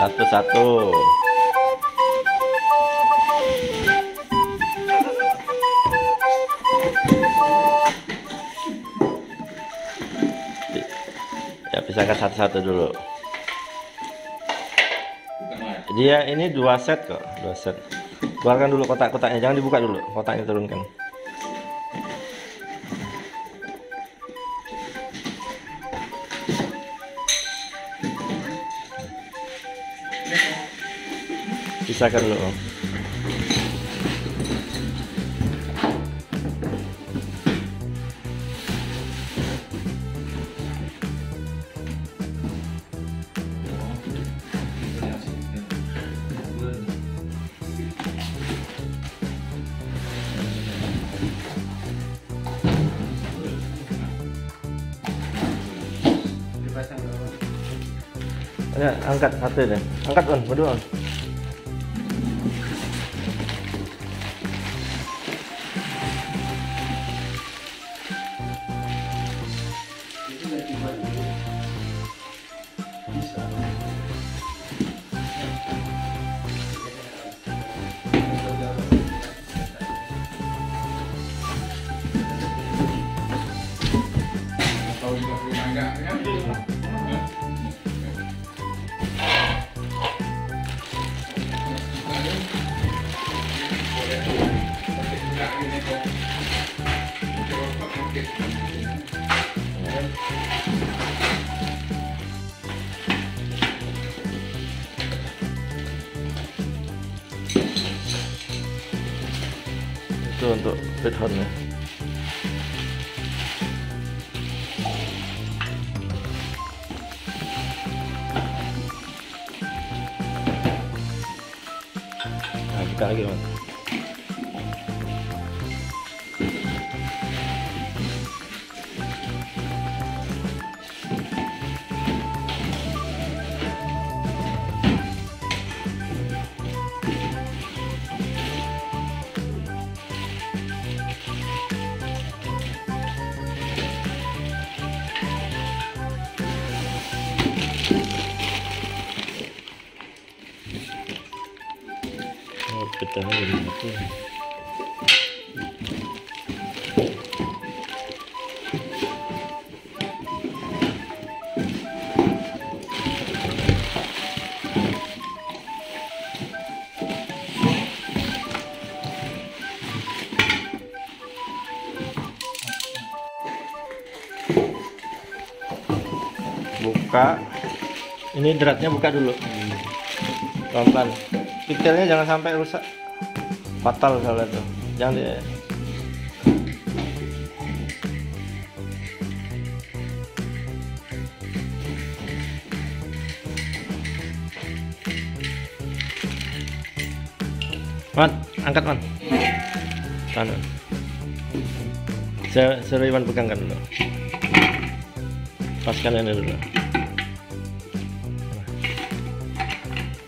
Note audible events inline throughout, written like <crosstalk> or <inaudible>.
Satu-satu. Ya pisahkan satu-satu dulu. Dia ini dua set kok, dua set. Keluarkan dulu kotak-kotaknya, jangan dibuka dulu. Kotaknya turunkan. Pisahkan dulu. Om. Ya, angkat satu deh. Angkat on, berdua on. Itu untuk pit hornnya. Nah, buka lagi, Mas. Oh, petanya jadi satu. Buka. Ini dratnya buka dulu. Pelan-pelan. Pigtailnya jangan sampai rusak. Fatal kalau itu. Jangan di Man, angkat man. Sana. Saya suruh Iwan pegangkan dulu. Paskan ini dulu.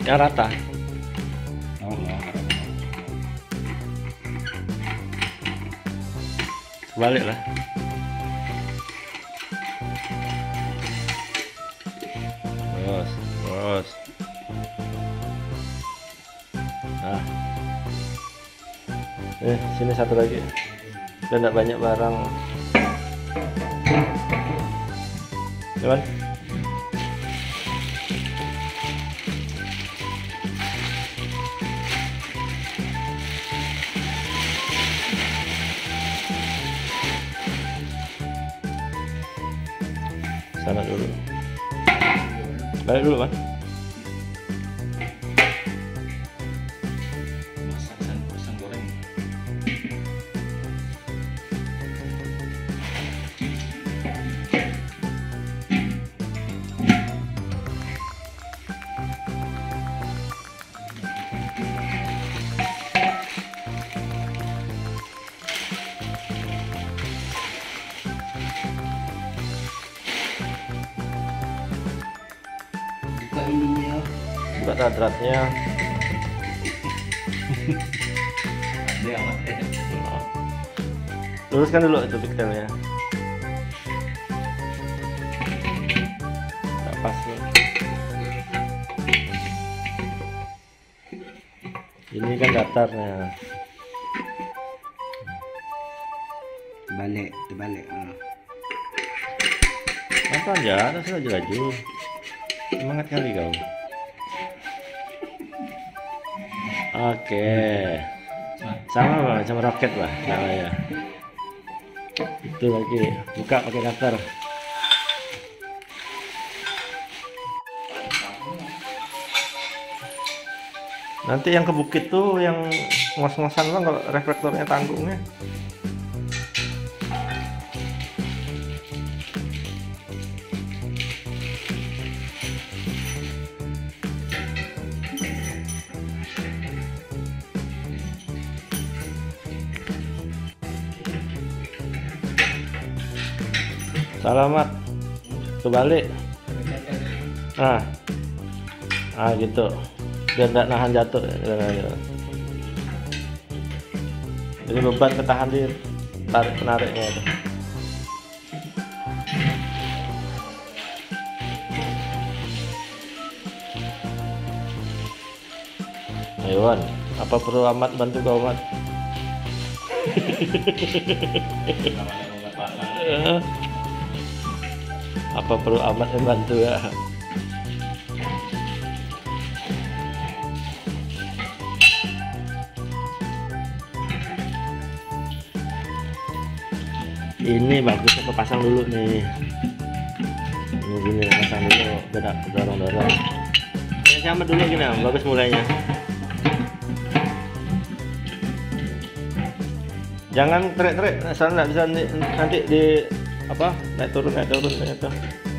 Yang rata. Balik lah. Terus, terus. Nah. Eh, sini satu lagi. Udah enggak banyak barang. Cuman. Sana dulu. Balik dulu, Mas. Ininya Buka drat-dratnya. ada amat eh Luruskan dulu itu pigtailnya. Tak pas nih. ini kan datarnya Terbalik, terbalik. Apa aja ada saja laju semangat kali kau. Oke. Sama Bang, sama roket lah sama ya. Itu lagi. Buka pakai datar nanti yang ke bukit tuh yang ngos-ngosan bang kalau reflektornya tanggungnya Selamat kebalik. Nah, ah gitu. Biar tidak nahan jatuh. Jadi beban ketahan di tarik penariknya itu. Ayo Wan, apa perlu amat bantu kau amat? <laughs> apa perlu amat membantu ya? Ini bagusnya kepasang dulu nih. Ini gini pasang dulu beda dorong dorong ya sama dulu gini bagus mulainya. Jangan terik-terik soalnya nggak bisa nanti, nanti di apa? Naik turun naik turun naik turun